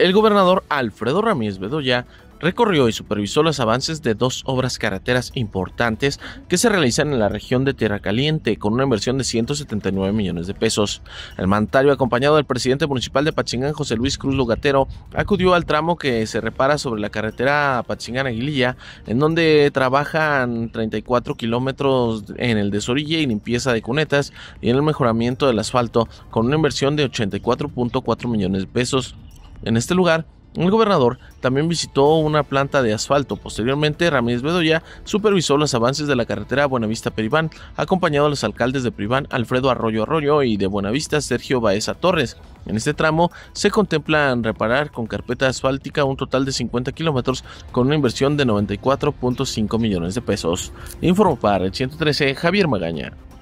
El gobernador Alfredo Ramírez Bedoya recorrió y supervisó los avances de dos obras carreteras importantes que se realizan en la región de Tierra Caliente con una inversión de 179 millones de pesos. El mandatario, acompañado del presidente municipal de Pachingán, José Luis Cruz Lugatero, acudió al tramo que se repara sobre la carretera Pachingán-Aguililla, en donde trabajan 34 kilómetros en el desorille y limpieza de cunetas y en el mejoramiento del asfalto con una inversión de 84.4 millones de pesos. En este lugar, el gobernador también visitó una planta de asfalto. Posteriormente, Ramírez Bedoya supervisó los avances de la carretera Buenavista-Peribán, acompañado de los alcaldes de Peribán, Alfredo Arroyo Arroyo, y de Buenavista, Sergio Baeza Torres. En este tramo se contemplan reparar con carpeta asfáltica un total de 50 kilómetros con una inversión de 94.5 millones de pesos. Informó para el 113 Javier Magaña.